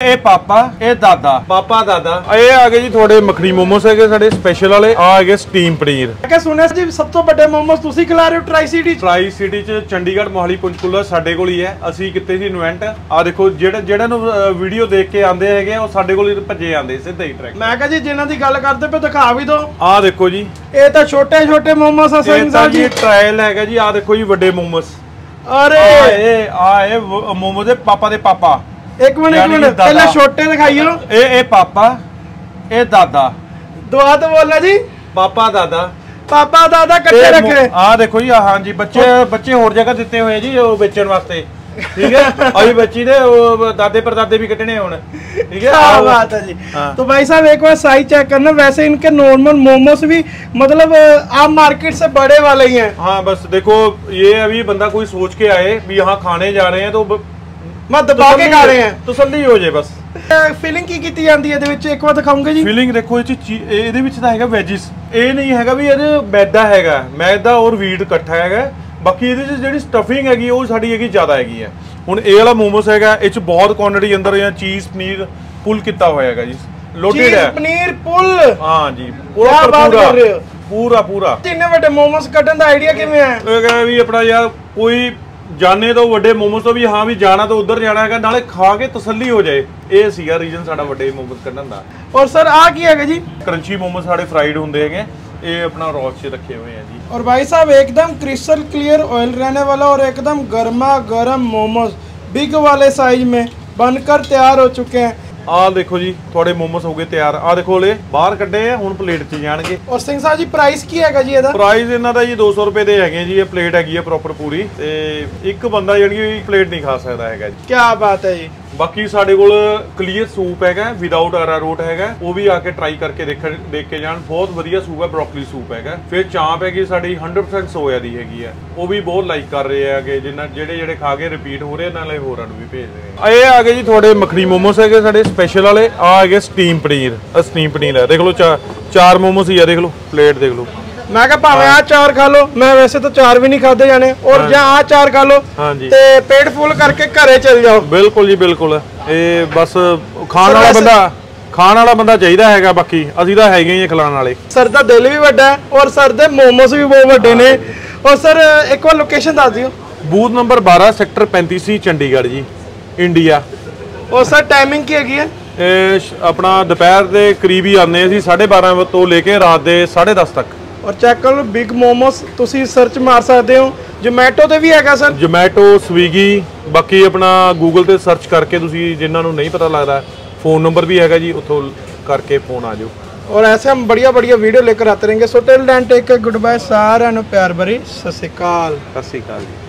ਇਹ ਪਾਪਾ ਇਹ ਦਾਦਾ। ਪਾਪਾ ਦਾਦਾ। ਇਹ ਆ ਗਏ ਜੀ ਤੁਹਾਡੇ ਮੱਖਣੀ ਮੋਮੋਸ ਹੈਗੇ ਸਾਡੇ ਸਪੈਸ਼ਲ ਵਾਲੇ। ਆ ਹੈਗੇ ਸਟੀਮ ਪਨੀਰ। ਮੈਂ ਕਿਹਾ ਸੁਣਿਆ ਜੀ ਸਭ ਤੋਂ ਵੱਡੇ ਮੋਮੋਸ ਤੁਸੀਂ ਖਿਲਾ ਰਹੇ ਹੋ ਟਰਾਈ ਸਿਟੀ ਟਰਾਈ ਸਿਟੀ ਚ ਚੰਡੀਗੜ੍ਹ ਮੋਹਾਲੀ ਪੰਚਕੂਲਾ ਸਾਡੇ ਕੋਲ ਹੀ ਹੈ। ਅਸੀਂ ਕਿਤੇ ਸੀ ਇਨਵੈਂਟ ਆ ਦੇਖੋ ਜਿਹੜੇ ਜਿਹੜਾ ਨੂੰ ਵੀਡੀਓ ਦੇਖ ਕੇ ਆਂਦੇ ਹੈਗੇ ਉਹ ਸਾਡੇ ਕੋਲ ਹੀ ਭੱਜੇ ਆਂਦੇ ਸਿੱਧਾ ਹੀ ਟਰੈਕ ਮੈਂ ਕਿਹਾ ਜੀ ਜਿਨ੍ਹਾਂ ਦੀ ਗੱਲ ਕਰਦੇ ਪਏ ਦਿਖਾ ਵੀ ਦਿਓ। ਆ ਦੇਖੋ ਜੀ। ਇਹ ਤਾਂ ਛੋਟੇ ਛੋਟੇ ਮੋਮੋਸ ਆ ਸਿੰਘ ਸਾਹਿਬ ਜੀ ਟ੍ਰਾਇਲ ਹੈਗਾ ਜੀ। ਆ ਦੇਖੋ ਜੀ ਵੱਡੇ ਮੋਮੋਸ। ਅਰੇ! ਆ ਇਹ ਆ ਇਹ ਮੋਮੋ ਦੇ ਪਾਪਾ ਦੇ ਪਾਪਾ। ਇੱਕ ਮਿੰਟ ਇੱਕ ਯਾਨੀ ਕਿ ਮਿੰਟ ਦਾਦਾ। ਪਹਿਲਾਂ ਛੋਟੇ ਦਿਖਾਈਓ ਇਹ ਇਹ ਪਾਪਾ ਇਹ ਦਾਦਾ ਦੁਆ ਤਾਂ ਬੋਲਣਾ ਜੀ ਪਾਪਾ ਦਾਦਾ ਪਾਪਾ ਦਾਦਾ ਇਕੱਠੇ ਰੱਖੇ ਆ ਦੇਖੋ ਜੀ ਹਾਂ ਜੀ ਬੱਚੇ ਬੱਚੇ ਹੋਰ ਜਗ੍ਹਾ ਦਿੱਤੇ ਹੋਏ ਆ ਜੀ ਉਹ ਵੇਚਣ ਵਾਸਤੇ ਠੀਕ ਹੈ ਅਭੀ ਬੱਚੀ ਦੇ ਉਹ ਦਾਦੇ ਪਰਦਾਦੇ ਵੀ ਕੱਢਣੇ ਹੁਣ ਠੀਕ ਹੈ क्या बात है जी हाँ। तो भाई साहब एक बार साइज चेक करना वैसे इनके नॉर्मल मोमोस भी मतलब अ, आप मार्केट से बड़े वाले ही हैं हाँ बस देखो ये अभी बंदा कोई सोच के आए भी यहाँ खाने जा रहे हैं तो ब- ਮੈਂ ਦਬਾ ਕੇ ਖਾ ਰਹੇ ਆ ਤਸੱਲੀ ਹੋ ਜੇ ਬਸ। ਫੀਲਿੰਗ ਕੀ ਕੀਤੀ ਜਾਂਦੀ ਹੈ ਇਹਦੇ ਵਿੱਚ? ਇੱਕ ਵਾਰ ਦਿਖਾਉਂਗੇ ਜੀ। ਫੀਲਿੰਗ ਦੇਖੋ ਇਹ ਚ ਇਹਦੇ ਵਿੱਚ ਤਾਂ ਹੈਗਾ ਵੈਜਿਸ ਇਹ ਨਹੀਂ ਹੈਗਾ ਵੀ ਇਹਦੇ ਮੈਦਾ ਹੈਗਾ। ਮੈਦਾ ਔਰ ਵੀਟ ਇਕੱਠਾ ਹੈਗਾ। ਬਾਕੀ ਇਹਦੇ ਵਿੱਚ ਜਿਹੜੀ ਸਟਫਿੰਗ ਹੈਗੀ ਉਹ ਸਾਡੀ ਹੈਗੀ ਜ਼ਿਆਦਾ ਹੈਗੀ ਹੈ। ਹੁਣ ਇਹ ਵਾਲਾ ਮੋਮੋਸ ਹੈਗਾ ਇਹ ਚ ਬਹੁਤ ਕੁਆਂਟੀਟੀ ਅੰਦਰ ਜਾਂ ਚੀਜ਼ ਪਨੀਰ ਪੁਲ ਕੀਤਾ ਹੋਇਆ ਹੈਗਾ ਜੀ। ਲੋਡਡ ਹੈ। ਪਨੀਰ ਪੁਲ ਹਾਂ ਜੀ ਪੂਰਾ ਬਾਤ ਪੂਰਾ ਪੂਰਾ। ਕਿੰਨੇ ਵੱਡੇ ਮੋਮੋਸ ਕੱਢਣ ਦਾ ਆਈਡੀਆ ਕਿਵੇਂ ਆਇਆ? ਇਹ ਵੀ ਆਪਣਾ ਯਾਰ ਕੋਈ ਜਾਣੇ ਤੋਂ ਵੱਡੇ ਮੋਮੋਸ ਤੋਂ ਵੀ ਹਾਂ ਵੀ ਜਾਣਾ ਤਾਂ ਉਧਰ ਜਾਣਾ ਹੈਗਾ ਨਾਲੇ ਖਾ ਕੇ ਤਸੱਲੀ ਹੋ ਜਾਏ ਇਹ ਸੀਗਾ ਰੀਜ਼ਨ ਸਾਡਾ ਵੱਡੇ ਮੋਮੋਸ ਕੱਢਣ ਦਾ ਔਰ ਸਰ ਆ ਕੀ ਹੈਗਾ ਜੀ ਕਰੰਚੀ ਮੋਮੋਸ ਸਾਡੇ ਫਰਾਈਡ ਹੁੰਦੇ ਹੈਗੇ ਇਹ ਆਪਣਾ ਰੌਸ 'ਚ ਰੱਖੇ ਹੋਏ ਆ ਜੀ और भाई साहब एकदम क्रिस्टल क्लियर ऑयल रहने वाला और एकदम गर्मा गर्म मोमोज बिग वाले साइज में बनकर तैयार हो चुके हैं ਆਹ ਦੇਖੋ ਜੀ ਤੁਹਾਡੇ ਮੋਮੋਸ ਹੋ ਗਏ ਤਿਆਰ। ਆਹ ਦੇਖੋ ਲੈ ਬਾਹਰ ਕੱਢੇ ਆ ਹੁਣ ਪਲੇਟ 'ਚ ਜਾਣਗੇ। ਔਰ ਸਿੰਘ ਸਾਹਿਬ ਜੀ ਪ੍ਰਾਈਸ ਕੀ ਹੈਗਾ ਜੀ ਇਹਦਾ? ਪ੍ਰਾਈਸ ਇਹਨਾਂ ਦਾ ਜੀ 200 ਰੁਪਏ ਦੇ ਹੈਗੇ ਜੀ ਇਹ ਪਲੇਟ ਹੈਗੀ ਆ ਪ੍ਰੋਪਰ ਪੂਰੀ। ਤੇ ਇੱਕ ਬੰਦਾ ਜਿਹੜੀ ਪਲੇਟ ਨਹੀਂ ਖਾ ਸਕਦਾ ਹੈਗਾ ਜੀ। ਕੀ ਬਾਤ ਹੈ ਜੀ। ਬਾਕੀ ਸਾਡੇ ਕੋਲ ਕਲੀਅਰ ਸੂਪ ਹੈਗਾ ਵਿਦਆਊਟ ਅਰਾਰੋਟ ਹੈਗਾ, ਉਹ ਵੀ ਆ ਕੇ ਟਰਾਈ ਕਰਕੇ ਦੇਖਣ ਦੇਖ ਕੇ ਜਾਣ। ਬਹੁਤ ਵਧੀਆ ਸੂਪ ਹੈ ਬ੍ਰੋਕਲੀ ਸੂਪ ਹੈਗਾ। ਫਿਰ ਚਾਂਪ ਹੈਗੀ ਸਾਡੀ 100% ਸੋਇਆ ਦੀ ਹੈਗੀ ਹੈ। ਉਹ ਵੀ ਬਹੁਤ ਲਾਈਕ ਕਰ ਰਹੇ ਹੈਗੇ, ਜਿੰਨਾ ਜਿਹੜੇ ਜਿਹੜੇ ਖਾ ਕੇ ਰਿਪੀਟ ਹੋ ਰਹੇ, ਨਾਲੇ ਹੋਰਾਂ ਨੂੰ ਵੀ ਭੇਜ ਰਹੇ ਇਹ ਆ ਗਏ ਜੀ ਤੁਹਾਡੇ ਮੱਖਣੀ ਮੋਮੋਸ ਹੈਗੇ, ਸਾਡੇ ਸਪੈਸ਼ਲ ਵਾਲੇ। ਆ ਹੈਗੇ ਸਟੀਮ ਪਨੀਰ ਸਟੀਮ ਪਨੀਰ ਹੈ। ਦੇਖ ਲਓ ਚਾ- ਚਾਰ ਮੋਮੋਸ ਹੀ ਆ, ਦੇਖ ਲਓ ਪਲੇਟ ਦੇਖ ਲਓ। ਮੈਂ ਕਿਹਾ ਭਾਵੇਂ ਆ ਚਾਰ ਖਾ ਲਓ ਮੈਂ ਵੈਸੇ ਤਾਂ ਚਾਰ ਵੀ ਨਹੀਂ ਖਾਦੇ ਜਾਣੇ। ਔਰ ਜਾਂ ਆ ਚਾਰ ਖਾ ਲਓ ਤੇ ਪੇਟ ਫੁੱਲ ਕਰਕੇ ਘਰੇ ਚਲ ਜਾਓ। ਬਿਲਕੁਲ ਜੀ ਬਿਲਕੁਲ। ਇਹ ਬਸ ਖਾਣ ਵਾਲਾ ਬੰਦਾ ਖਾਣ ਵਾਲਾ ਬੰਦਾ ਚਾਹੀਦਾ ਹੈਗਾ ਬਾਕੀ। ਅਸੀਂ ਤਾਂ ਹੈਗੇ ਹੀ ਆ ਖਿਲਾਉਣ ਵਾਲੇ। ਸਰ ਦਾ ਦਿਲ ਵੀ ਵੱਡਾ ਔਰ ਸਰ ਦੇ ਮੋਮੋਸ ਵੀ ਬਹੁਤ ਵੱਡੇ ਨੇ। ਔਰ ਸਰ ਇੱਕ ਵਾਰ ਲੋਕੇਸ਼ਨ ਦੱਸ ਦਿਓ। Booth number 12 sector 35 C Chandigarh ਜੀ ਇੰਡੀਆ। ਔਰ ਸਰ ਟਾਈਮਿੰਗ ਕੀ ਹੈਗੀ ਹੈ? ਆਪਣਾ ਦੁਪਹਿਰ ਦੇ ਕਰੀਬ ਹੀ ਆਉਂਦੇ ਅਸੀਂ 12:30 ਤੋਂ ਲੈ ਕੇ ਰਾਤ ਦੇ 10:30 ਤੱਕ। ਔਰ ਚੈੱਕ ਕਰੋ ਬਿਗ ਮੋਮੋਸ ਤੁਸੀਂ ਸਰਚ ਮਾਰ ਸਕਦੇ ਹੋ। ਜੋਮੈਟੋ ਤੇ ਵੀ ਹੈਗਾ ਸਰ ਜੋਮੈਟੋ ਸਵੀਗੀ ਬਾਕੀ ਆਪਣਾ ਗੂਗਲ ਤੇ ਸਰਚ ਕਰਕੇ ਤੁਸੀਂ ਜਿਨ੍ਹਾਂ ਨੂੰ ਨਹੀਂ ਪਤਾ ਲੱਗਦਾ ਫੋਨ ਨੰਬਰ ਵੀ ਹੈਗਾ ਜੀ ਉੱਥੋਂ ਕਰਕੇ ਫੋਨ ਆ ਜਾਓ। ਔਰ ਐਸੇ ਹਮ ਬੜੀਆ ਬੜੀਆ ਵੀਡੀਓ ਲੈ ਕੇ ਆਤੇ ਰਹੇਗੇ so tell then take good bye ਸਾਰਿਆਂ ਨੂੰ ਪਿਆਰ ਭਰੀ। ਸਤਿ ਸ੍ਰੀ ਅਕਾਲ। ਸਤਿ ਸ੍ਰੀ ਅਕਾਲ ਜੀ।